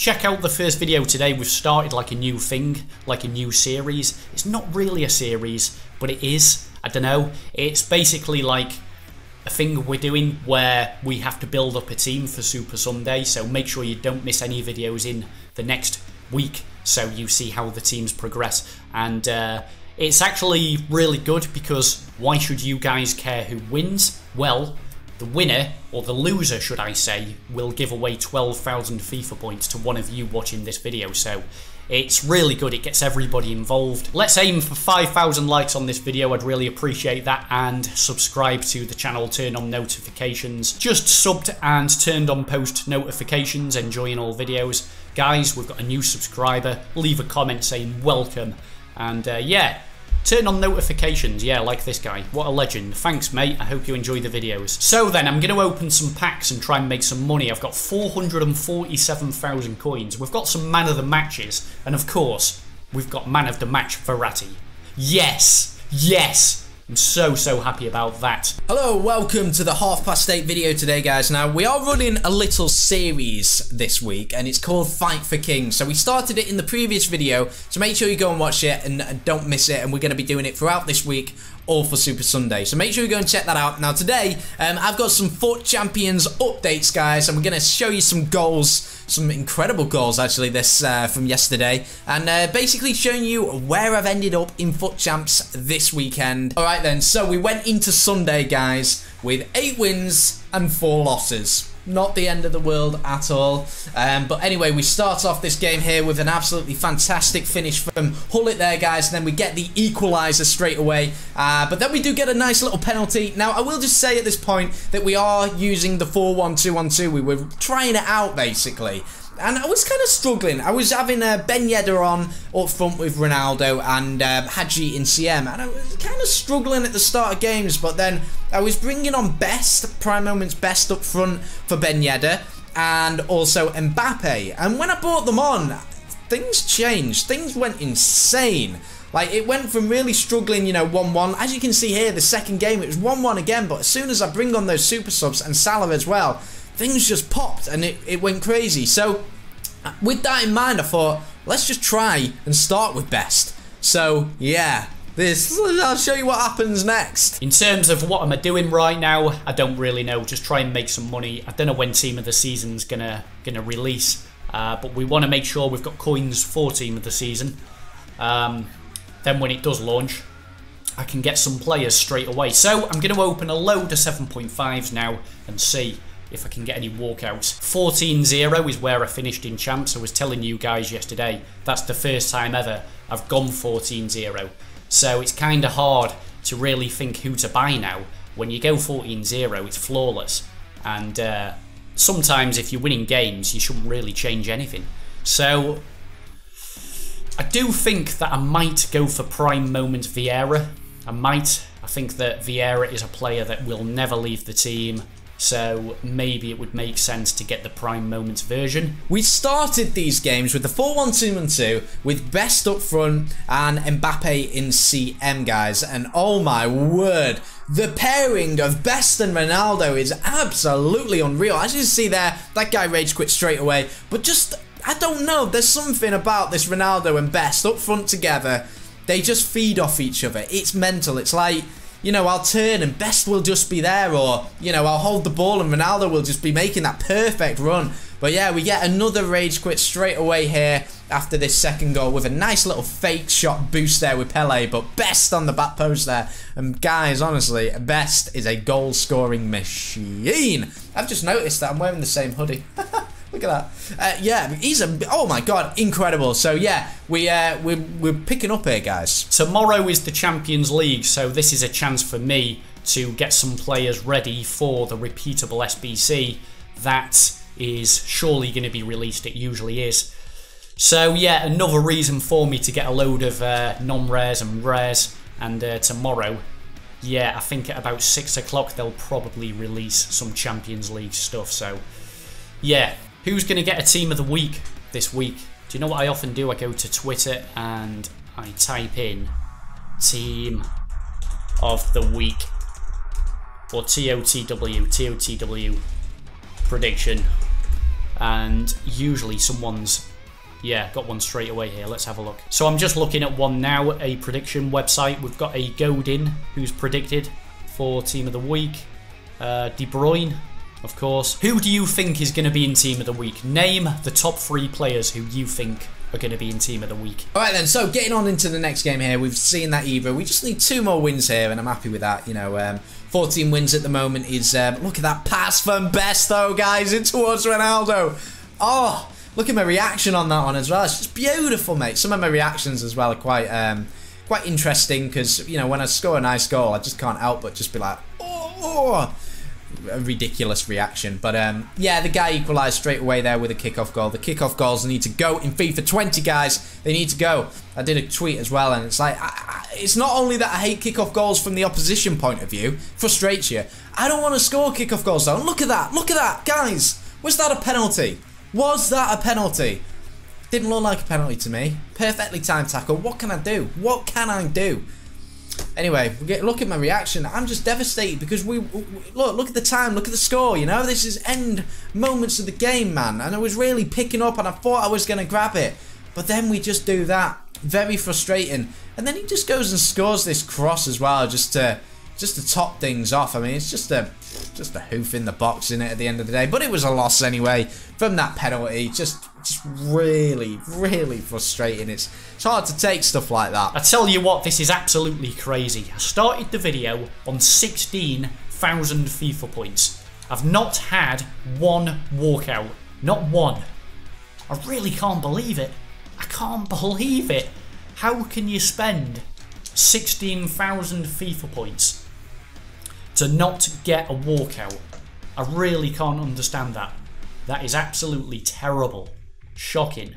Check out the first video today. We've started like a new thing, like a new series. It's not really a series, but it is. I don't know. It's basically like a thing we're doing where we have to build up a team for Super Sunday. So make sure you don't miss any videos in the next week so you see how the teams progress. And uh, it's actually really good because why should you guys care who wins? Well, the winner, or the loser should I say, will give away 12,000 FIFA points to one of you watching this video, so it's really good, it gets everybody involved. Let's aim for 5,000 likes on this video, I'd really appreciate that, and subscribe to the channel, turn on notifications. Just subbed and turned on post notifications, enjoying all videos. Guys, we've got a new subscriber, leave a comment saying welcome, and uh, yeah, Turn on notifications, yeah, like this guy. What a legend. Thanks, mate. I hope you enjoy the videos. So then, I'm going to open some packs and try and make some money. I've got 447,000 coins. We've got some man of the matches. And of course, we've got man of the match Verratti. Yes! Yes! I'm so, so happy about that. Hello, welcome to the half past eight video today, guys. Now, we are running a little series this week, and it's called Fight for Kings. So we started it in the previous video, so make sure you go and watch it and don't miss it, and we're going to be doing it throughout this week all for Super Sunday. So make sure you go and check that out. Now today, um, I've got some FUT Champions updates, guys, we're going to show you some goals some incredible goals actually this uh, from yesterday and uh, basically showing you where I've ended up in FUT Champs this weekend. Alright then, so we went into Sunday guys with 8 wins and 4 losses not the end of the world at all. Um, but anyway, we start off this game here with an absolutely fantastic finish from Gullit there, guys. And then we get the equaliser straight away. Uh, but then we do get a nice little penalty. Now, I will just say at this point that we are using the 4-1-2-1-2. We were trying it out, basically and I was kind of struggling. I was having uh, Ben Yedder on up front with Ronaldo and um, Hagi in CM, and I was kind of struggling at the start of games, but then I was bringing on Best, Prime Moments Best up front for Ben Yedder, and also Mbappe. And when I brought them on, things changed. Things went insane. Like, it went from really struggling, you know, 1-1. As you can see here, the second game, it was 1-1 again, but as soon as I bring on those super subs and Salah as well, things just popped and it, it went crazy. So with that in mind, I thought, let's just try and start with best. So yeah, this, I'll show you what happens next. In terms of what am I doing right now, I don't really know. Just try and make some money. I don't know when Team of the Season's gonna gonna release, uh, but we want to make sure we've got coins for Team of the Season. Um, then when it does launch, I can get some players straight away. So I'm going to open a load of 7.5s now and see if I can get any walkouts. 14-0 is where I finished in champs. I was telling you guys yesterday, that's the first time ever I've gone 14-0. So it's kind of hard to really think who to buy now. When you go 14-0, it's flawless. And uh, sometimes if you're winning games, you shouldn't really change anything. So I do think that I might go for prime moment Vieira. I might. I think that Vieira is a player that will never leave the team. So maybe it would make sense to get the Prime Moments version. We started these games with the 4-1-2-1-2 with Best up front and Mbappe in CM, guys. And oh my word, the pairing of Best and Ronaldo is absolutely unreal. As you see there, that guy rage quit straight away. But just, I don't know, there's something about this Ronaldo and Best up front together. They just feed off each other. It's mental. It's like you know, I'll turn and Best will just be there, or, you know, I'll hold the ball and Ronaldo will just be making that perfect run. But yeah, we get another rage quit straight away here after this second goal with a nice little fake shot boost there with Pele, but Best on the back post there. And guys, honestly, Best is a goal scoring machine. I've just noticed that I'm wearing the same hoodie. Look at that. Uh, yeah, he's a. Oh my god, incredible. So yeah, we uh, we're we're picking up here, guys. Tomorrow is the Champions League, so this is a chance for me to get some players ready for the repeatable SBC that is surely going to be released. It usually is. So yeah, another reason for me to get a load of uh, non-rares and rares. And uh, tomorrow, yeah, I think at about six o'clock they'll probably release some Champions League stuff. So yeah, Who's going to get a team of the week this week? Do you know what I often do? I go to Twitter and I type in team of the week or TOTW, TOTW prediction. and usually someone's yeah, got one straight away here. Let's have a look. So I'm just looking at one now, a prediction website. We've got a Godin who's predicted for Team of the Week. Uh, De Bruyne, of course. Who do you think is going to be in Team of the Week? Name the top three players who you think are going to be in Team of the Week. All right then, so getting on into the next game here, we've seen that Ebra. We just need two more wins here, and I'm happy with that. You know, um, 14 wins at the moment is, um, look at that pass from Best though, guys, in towards Ronaldo. Oh, Look at my reaction on that one as well. It's just beautiful, mate. Some of my reactions as well are quite um, quite interesting because you know when I score a nice goal, I just can't help but just be like, oh, oh. A ridiculous reaction. But um, yeah, the guy equalised straight away there with a kickoff goal. The kickoff goals need to go in FIFA 20, guys. They need to go. I did a tweet as well, and it's like I, I, it's not only that I hate kickoff goals from the opposition point of view, frustrates you. I don't want to score kickoff goals though. Look at that! Look at that, guys. Was that a penalty? Was that a penalty? Didn't look like a penalty to me. Perfectly timed tackle. What can I do? What can I do? Anyway, look at my reaction. I'm just devastated because we, we, look look at the time, look at the score. You know, this is end moments of the game, man. And I was really picking up, and I thought I was going to grab it, but then we just do that. Very frustrating. And then he just goes and scores this cross as well, just to just to top things off. I mean, it's just a just a hoof in the box in it at the end of the day. But it was a loss anyway from that penalty. Just just really, really frustrating. It's it's hard to take stuff like that. I tell you what, this is absolutely crazy. I started the video on 16,000 FIFA points. I've not had one walkout. Not one. I really can't believe it. I can't believe it. How can you spend 16,000 FIFA points to not get a walkout. I really can't understand that. That is absolutely terrible. Shocking.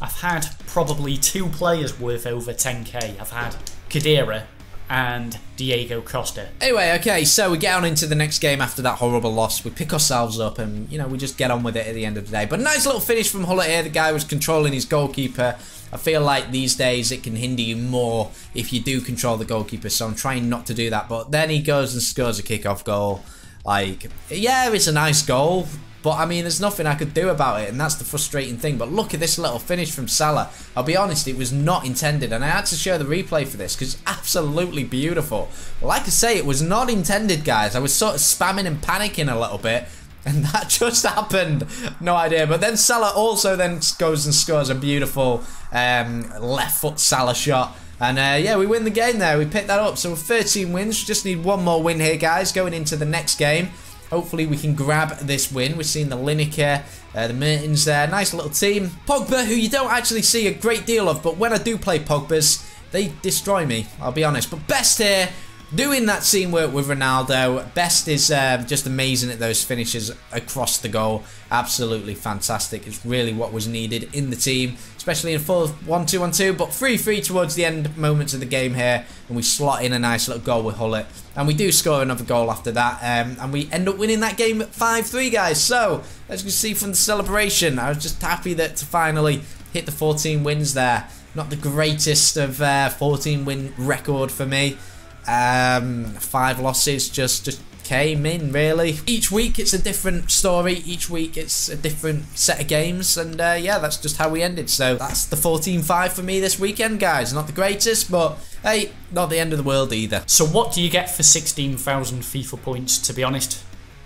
I've had probably two players worth over 10k. I've had Khedira and Diego Costa. Anyway, okay, so we get on into the next game after that horrible loss. We pick ourselves up and, you know, we just get on with it at the end of the day. But nice little finish from Gullit here. The guy was controlling his goalkeeper. I feel like these days it can hinder you more if you do control the goalkeeper, so I'm trying not to do that. But then he goes and scores a kickoff goal. Like, yeah, it's a nice goal, but I mean, there's nothing I could do about it, and that's the frustrating thing. But look at this little finish from Salah. I'll be honest, it was not intended, and I had to show the replay for this because absolutely beautiful. Like I say, it was not intended, guys. I was sort of spamming and panicking a little bit, and that just happened. No idea. But then Salah also then goes and scores a beautiful um, left foot Salah shot. And uh, yeah, we win the game there. We picked that up. So 13 wins. Just need one more win here, guys, going into the next game. Hopefully we can grab this win. We're seeing the Lineker, uh, the Mertens there. Nice little team. Pogba, who you don't actually see a great deal of, but when I do play Pogba's, they destroy me, I'll be honest. But best here, doing that scene work with Ronaldo. Best is uh, just amazing at those finishes across the goal. Absolutely fantastic. It's really what was needed in the team, especially in full 1-2-1-2. But 3-3 towards the end moments of the game here, and we slot in a nice little goal with Gullit. And we do score another goal after that, um, and we end up winning that game 5-3, guys. So, as you can see from the celebration, I was just happy that to finally hit the 14 wins there. Not the greatest of uh, 14 win record for me. Um, five losses just just came in really. Each week it's a different story. Each week it's a different set of games, and uh, yeah, that's just how we ended. So that's the 14-5 for me this weekend, guys. Not the greatest, but hey, not the end of the world either. So what do you get for 16,000 FIFA points? To be honest,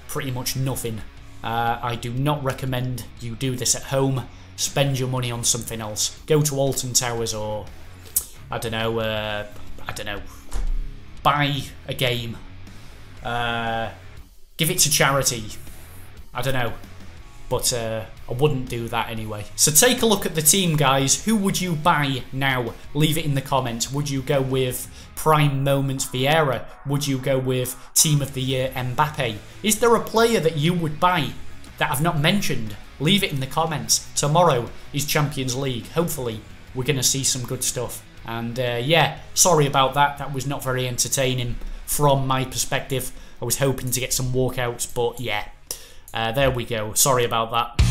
pretty much nothing. Uh, I do not recommend you do this at home. Spend your money on something else. Go to Alton Towers or I don't know. Uh, I don't know buy a game, uh, give it to charity. I don't know, but uh, I wouldn't do that anyway. So take a look at the team, guys. Who would you buy now? Leave it in the comments. Would you go with Prime Moments Vieira? Would you go with Team of the Year Mbappe? Is there a player that you would buy that I've not mentioned? Leave it in the comments. Tomorrow is Champions League. Hopefully, we're going to see some good stuff. And uh, yeah, sorry about that. That was not very entertaining from my perspective. I was hoping to get some walkouts, but yeah, uh, there we go. Sorry about that.